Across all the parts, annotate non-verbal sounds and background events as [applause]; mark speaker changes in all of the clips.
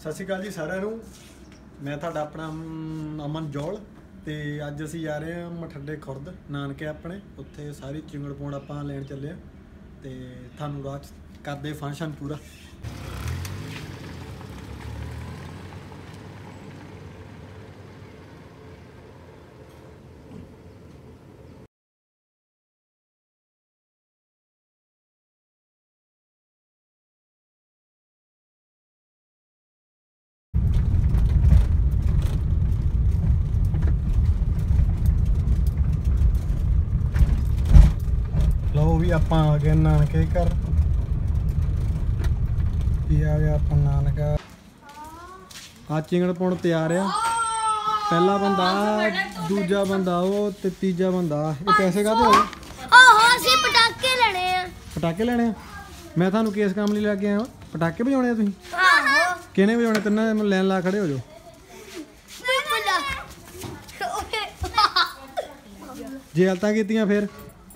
Speaker 1: ਸਤਿ ਸ਼੍ਰੀ ਅਕਾਲ ਜੀ ਸਾਰਿਆਂ ਨੂੰ। ਮੈਂ ਤੁਹਾਡਾ ਆਪਣਾ ਅਮਨ ਜੋਲ ਤੇ ਅੱਜ ਅਸੀਂ ਜਾ ਰਹੇ ਹਾਂ ਮਠੱਡੇ ਖੁਰਦ, ਨਾਨਕੇ ਆਪਣੇ। ਉੱਥੇ ਸਾਰੀ ਚਿੰਗੜ ਪੌਂਡ ਆਪਾਂ ਲੈਣ ਚੱਲੇ ਆ ਤੇ ਤੁਹਾਨੂੰ ਰਾਹ ਕਰਦੇ ਫੰਕਸ਼ਨ ਪੂਰਾ ਲਓ ਵੀ ਆਪਾਂ ਆ ਗਏ ਨਾਨਕੇ ਘਰ। ਇਹ ਆ ਗਿਆ ਆਪਾਂ ਨਾਨਕਾ। ਆ ਚਿੰਗੜ ਤਿਆਰ ਆ। ਪਹਿਲਾ ਬੰਦਾ ਦੂਜਾ ਬੰਦਾ ਉਹ ਤੇ ਤੀਜਾ ਬੰਦਾ। ਇਹ ਪੈਸੇ ਕਾਹਦੇ ਹੋਏ?
Speaker 2: ਓਹੋ ਅਸੀਂ ਪਟਾਕੇ ਲੈਣੇ ਆ।
Speaker 1: ਪਟਾਕੇ ਲੈਣੇ ਆ? ਮੈਂ ਤੁਹਾਨੂੰ ਕੇਸ ਕੰਮ ਲਈ ਲੈ ਕੇ ਆਇਆ। ਪਟਾਕੇ ਵਜਾਉਣੇ ਆ ਤੁਸੀਂ?
Speaker 2: ਆਹੋ।
Speaker 1: ਕਿਹਨੇ ਵਜਾਉਣੇ? ਤਿੰਨਾਂ ਲੈਣ ਲਾ ਖੜੇ ਹੋ ਜਾਓ। ਜੇ ਹਲਤਾਂ ਕੀਤੀਆਂ ਫਿਰ?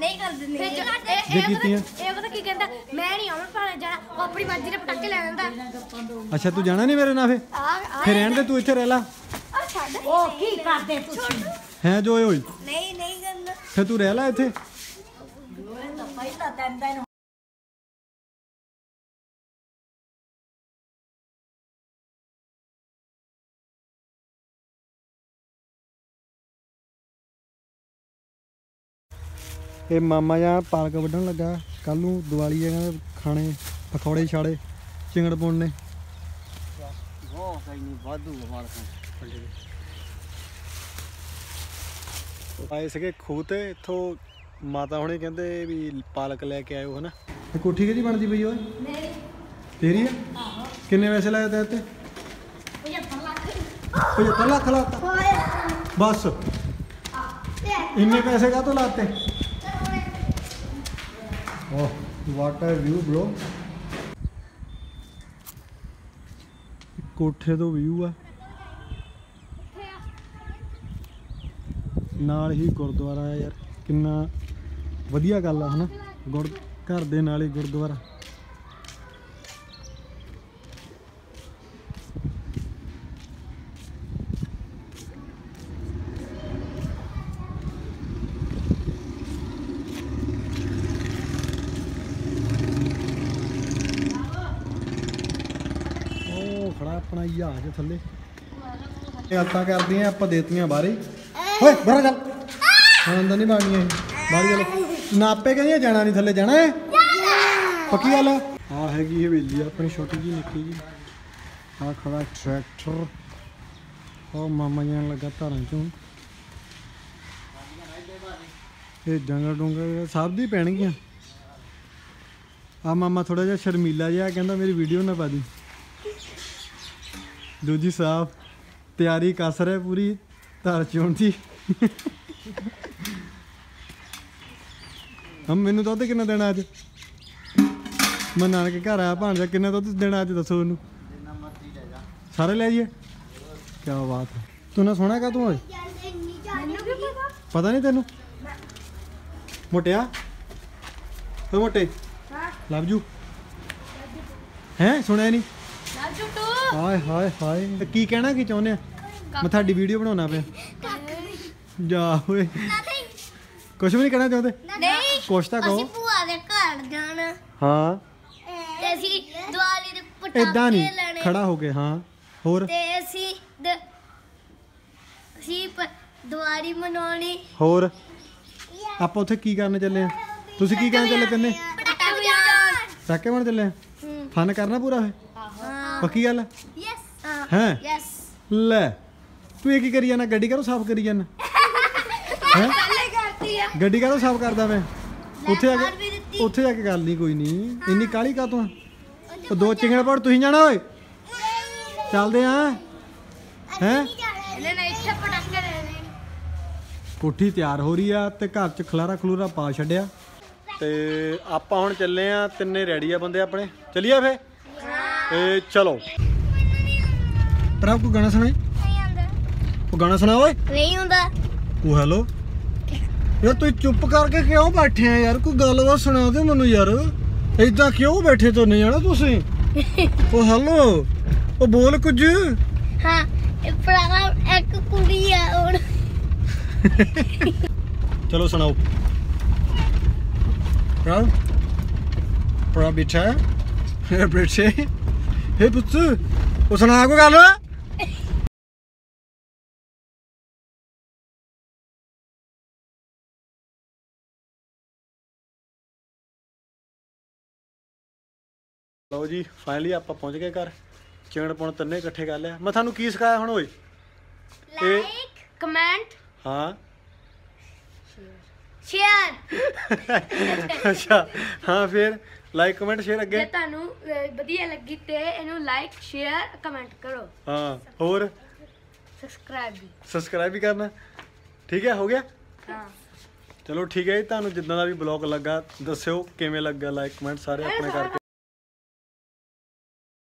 Speaker 2: ਨਹੀਂ ਕਰ ਦਿੰਦੇ। ਫਿਰ
Speaker 1: ਜੇ
Speaker 2: ਇਹ ਪਤਾ ਕੀ ਕਹਿੰਦਾ? ਮੈਂ ਨਹੀਂ ਆਉਣਾ ਭਾਣੇ ਜਾਣਾ। ਉਹ ਆਪਣੀ ਮਰਜ਼ੀ ਦੇ ਪਟਾਕੇ ਲੈ ਲੈਂਦਾ
Speaker 1: ਅੱਛਾ ਤੂੰ ਜਾਣਾ ਨਹੀਂ ਮੇਰੇ ਨਾਲ
Speaker 2: ਆ
Speaker 1: ਫਿਰ ਰਹਿਣ ਦੇ ਤੂੰ ਇੱਥੇ ਰਹਿ ਲਾ।
Speaker 2: ਆ ਛੱਡ।
Speaker 3: ਉਹ ਕੀ ਕਰਦੇ ਤੁਸੀਂ?
Speaker 1: ਹੈ ਜੋ ਹੋਈ
Speaker 2: ਨਹੀਂ ਨਹੀਂ ਕਰਨਾ।
Speaker 1: ਫਿਰ ਤੂੰ ਰਹਿ ਲੈ ਇੱਥੇ।
Speaker 3: ਪਹਿਲਾਂ ਤਿੰਨ ਦਿਨ
Speaker 1: ਇਹ ਮਾਮਾ ਜਾਂ ਪਾਲਕ ਵੱਢਣ ਲੱਗਾ। ਕੱਲ ਨੂੰ ਦੀਵਾਲੀ ਹੈ ਕਹਿੰਦੇ ਖਾਣੇ ਪਕੌੜੇ ਛਾੜੇ ਚਿੰਗੜ ਪੁੰਨ ਨੇ।
Speaker 4: ਬਹੁਤ ਨਹੀਂ ਵਾਧੂ
Speaker 1: ਆਏ ਸੀਗੇ ਖੂਹ ਤੇ ਇੱਥੋਂ ਮਾਤਾ ਹੁਣੇ ਕਹਿੰਦੇ ਵੀ ਪਾਲਕ ਲੈ ਕੇ ਆਇਓ ਹਨਾ। ਇਹ ਕੋਠੀ ਕਿਹਦੀ ਬਣਦੀ ਪਈ ਓਏ?
Speaker 2: ਮੇਰੀ।
Speaker 1: ਤੇਰੀ ਆ? ਕਿੰਨੇ ਪੈਸੇ ਲਾਏ ਤੇ? ਇੱਥੇ
Speaker 2: 75 ਲੱਖ।
Speaker 1: 75 ਲੱਖ ਲਾਤਾ। ਬਸ। ਇੰਨੇ ਪੈਸੇ ਕਾ ਤੋਂ ਲਾਤੇ? ਓਹ ਵਾਟ ਅ ਵਿਊ ਬ్రో ਕੋਠੇ ਤੋਂ ਵਿਊ ਆ। ਨਾਲ ਹੀ ਗੁਰਦੁਆਰਾ ਆ ਯਾਰ। ਕਿੰਨਾ ਵਧੀਆ ਗੱਲ ਆ, ਹਨਾ? ਗੁਰ ਘਰ ਦੇ ਨਾਲ ਹੀ ਗੁਰਦੁਆਰਾ ਉਹ ਖੜਾ ਆਪਣਾ ਜਹਾਜ਼ ਥੱਲੇ। ਇਹ ਹੱਥਾਂ ਕਰਦੀਆਂ, ਆਪਾਂ ਦੇਤੀਆਂ ਬਾਹਰੇ ਓਏ, ਬਾਹਰ ਚੱਲ ਹਾਂ ਅੰਦਰ ਨਹੀਂ ਬਾਣੀਆਂ ਇਹ। ਬਾਹਰ ਚੱਲ। ਨਾਪੇ ਕਹਿੰਦੀਆਂ ਜਾਣਾ ਨਹੀਂ ਥੱਲੇ, ਜਾਣਾ ਹੈ? ਪੱਕੀ ਗੱਲ ਆ। ਹੈਗੀ ਹਵੇਲੀ, ਆਪਣੀ ਛੋਟੀ ਜੀ ਨਿੱਕੀ ਜੀ ਆਹ ਖੜਾ ਟਰੈਕਟਰ ਉਹ ਮਾਮਾ ਜਾਣ ਲੱਗਾ ਧਾਰਾਂ ਚੋਂ। ਇਹ ਜੰਗਲ ਡੁੰਗਲ ਸਭ ਦੀ ਪੈਣਗੀਆਂ। ਆ ਮਾਮਾ ਥੋੜਾ ਜਿਹਾ ਸ਼ਰਮੀਲਾ ਜਿਹਾ, ਕਹਿੰਦਾ ਮੇਰੀ ਵੀਡੀਓ ਨਾ ਪਾ ਦੀ। ਦੂਜੀ ਸਾਹਿਬ ਤਿਆਰੀ ਕਸਰ ਹੈ ਪੂਰੀ ਧਰ ਚੋਣ ਦੀ। ਹਮ ਮੈਨੂੰ ਦੁੱਧ ਕਿੰਨਾ ਦੇਣਾ ਅੱਜ? ਮੈਂ ਨਾਨਕੇ ਘਰ ਆਇਆ ਭਾਂਜਾ ਕਿੰਨਾ ਦੁੱਧ ਦੇਣਾ ਅੱਜ ਦੱਸੋ ਮੈਨੂੰ ਸਾਰੇ ਲੈ ਜਾਈਏ ਕੀ ਬਾਤ ਹੈ। ਤੂੰ ਨਾ ਸੋਹਣਾ ਕਾ ਤੂੰ ਓਏ?
Speaker 2: ਪਤਾ?
Speaker 1: ਪਤਾ ਨਹੀਂ ਤੈਨੂੰ? ਮੋਟਿਆ? ਓ ਮੋਟੇ
Speaker 2: ਹਾਂ।
Speaker 1: Love you. ਹੈ ਸੁਣਿਆ ਨਹੀਂ ਹਾਏ ਹਾਏ ਹਾਏ। ਤੇ ਕੀ ਕਹਿਣਾ ਕੀ ਚਾਹੁੰਦੇ ਆ? ਮੈਂ ਤੁਹਾਡੀ ਵੀਡੀਓ ਬਣਾਉਣਾ ਪਿਆ। ਜਾ ਓਏ। ਕੁਝ ਵੀ ਨਹੀਂ ਕਹਿਣਾ ਚਾਹੁੰਦੇ?
Speaker 2: ਨਹੀਂ।
Speaker 1: ਕੁਛ ਤਾਂ
Speaker 2: ਅਸੀਂ
Speaker 1: ਕਹੋ
Speaker 2: ਭੂਆ ਦੇ ਘਰ ਜਾਣਾ।
Speaker 1: ਹਾਂ।
Speaker 2: ਤੇ ਅਸੀਂ ਦੀਵਾਲੀ ਦੇ ਪਟਾਕੇ
Speaker 1: ਇਦਾਂ ਨਹੀਂ।
Speaker 2: ਲੈਣੇ।
Speaker 1: ਖੜਾ ਹੋ ਕੇ ਹਾਂ। ਹੋਰ?
Speaker 2: ਤੇ ਅਸੀਂ ਦ- ਅਸੀਂ ਪ- ਦੀਵਾਲੀ ਮਨਾਉਣੀ।
Speaker 1: ਹੋਰ? ਆਪਾਂ ਉੱਥੇ ਕੀ ਕਰਨ ਚੱਲੇ ਆ? ਤੁਸੀਂ ਕੀ ਕਰਨ ਚੱਲੇ ਤਿੰਨੇ
Speaker 2: ਪਟਾਕੇ ਵਜਾਉਣ।
Speaker 1: ਚੱਲੇ ਆ?
Speaker 2: ਹੂੰ।
Speaker 1: ਫਨ ਕਰਨਾ ਪੂਰਾ ਫੇ
Speaker 2: ਹਾਂ
Speaker 1: ਪੱਕੀ ਗੱਲ
Speaker 2: ਯੈਸ
Speaker 1: ਹੈ?
Speaker 2: ਯੈਸ
Speaker 1: ਲੈ ਤੂੰ ਇਹ ਕੀ ਕਰੀ ਜਾਣਾ ਗੱਡੀ ਕਰੋ ਸਾਫ਼ ਕਰੀ ਜਾਣਾ ਹੈ?
Speaker 2: ਪਹਿਲੇ ਕਰਤੀ ਆ।
Speaker 1: ਗੱਡੀ ਕਰੋ ਸਾਫ਼ ਕਰਦਾ ਮੈਂ ਉੱਥੇ
Speaker 2: ਵੀ
Speaker 1: ਕੇ। ਉੱਥੇ ਜਾ ਕੇ ਗੱਲ ਨਹੀਂ ਕੋਈ ਨਹੀਂ। ਇੰਨੀ ਕਾਲੀ ਕਾ ਤੂੰ ਉਹ ਦੋ ਚਿੰਗੜ ਪੜ ਤੁਸੀਂ ਜਾਣਾ ਓਏ? ਚੱਲਦੇ ਆ। ਹੈ?
Speaker 2: ਇਹਨੇ ਨਾ ਇੱਥੇ ਪਟਾਕੇ ਲੈਣੇ
Speaker 1: ਕੋਠੀ ਤਿਆਰ ਹੋ ਰਹੀ ਆ ਤੇ ਘਰ ਚ ਖਲਾਰਾ ਖਲੂਰਾ ਪਾ ਛੱਡਿਆ। ਤੇ ਆਪਾਂ ਹੁਣ ਚੱਲੇ ਆ ਤਿੰਨੇ ਰੈਡੀ ਆ ਬੰਦੇ ਆਪਣੇ। ਚਲਿਏ ਫੇ ਤੇ ਚਲੋ। ਪ੍ਰਭ ਕੋ ਗਾਣਾ ਸੁਣਾਏ
Speaker 2: ਨਹੀਂ ਆਂਦਾ
Speaker 1: ਉਹ ਗਾਣਾ ਸੁਣਾ ਓਏ?
Speaker 2: ਨਹੀਂ ਹੁੰਦਾ
Speaker 1: ਉਹ ਹੈਲੋ। ਯਾਰ ਤੂੰ ਚੁੱਪ ਕਰਕੇ ਕਿਉਂ ਬੈਠੇ ਆ ਯਾਰ? ਕੋਈ ਗੱਲਬਾਤ ਸੁਣਾ ਦੇ ਮੈਨੂੰ ਯਾਰ। ਏਦਾਂ ਕਿਉਂ ਬੈਠੇ ਤੋਂ ਨਹੀਂ ਜਾਣਾ ਤੁਸੀਂ? ਉਹ ਹੈਲੋ। ਉਹ ਬੋਲ ਕੁਝ।
Speaker 2: ਹਾਂ ਇਹ ਭਰਾ ਇੱਕ ਕੁੜੀ ਆ ਹੁਣ।
Speaker 1: ਚਲੋ ਸੁਣਾਓ। ਹਾਂ ਪਰਾ ਬਿਠਾ ਬ੍ਰਿਟੇ ਹੇ ਪੁੱਤ ਉਹ ਸੁਣਾ ਕੋ ਗੱਲ ਲਓ ਜੀ ਫਾਈਨਲੀ ਆਪਾਂ ਪਹੁੰਚ ਗਏ ਘਰ। ਚਿੰਗੜ ਪੁਣ ਤਿੰਨੇ ਇਕੱਠੇ ਕਰ ਲਿਆ। ਮੈਂ ਤੁਹਾਨੂੰ ਕੀ ਸਿਖਾਇਆ ਹੁਣ ਓਏ?
Speaker 2: ਲਾਈਕ ਕਮੈਂਟ
Speaker 1: ਹਾਂ।
Speaker 2: ਸ਼ੇਅਰ [laughs]
Speaker 1: ਅੱਛਾ ਹਾਂ ਫਿਰ? ਲਾਈਕ ਕਮੈਂਟ ਸ਼ੇਅਰ
Speaker 2: ਜੇ
Speaker 1: ਅੱਗੇ।
Speaker 2: ਤੁਹਾਨੂੰ ਅਹ, ਵਧੀਆ ਲੱਗੀ ਤੇ ਇਹਨੂੰ ਲਾਈਕ ਸ਼ੇਅਰ ਕਮੈਂਟ ਕਰੋ।
Speaker 1: ਹਾਂ ਹੋਰ?
Speaker 2: ਸਬਸਕ੍ਰਾਈਬ ਵੀ।
Speaker 1: ਸਬਸਕ੍ਰਾਈਬ ਵੀ ਕਰਨਾ। ਠੀਕ ਹੈ ਹੋ ਗਿਆ?
Speaker 2: ਹਾਂ।
Speaker 1: ਚਲੋ ਠੀਕ ਹੈ ਜੀ ਤੁਹਾਨੂੰ ਜਿੱਦਾਂ ਦਾ ਵੀ ਬਲੌਗ ਲੱਗਾ ਦੱਸਿਓ ਕਿਵੇਂ ਲੱਗਾ ਲਾਈਕ ਕਮੈਂਟ ਸਾਰੇ ਆਪਣੇ ਕਰਕੇ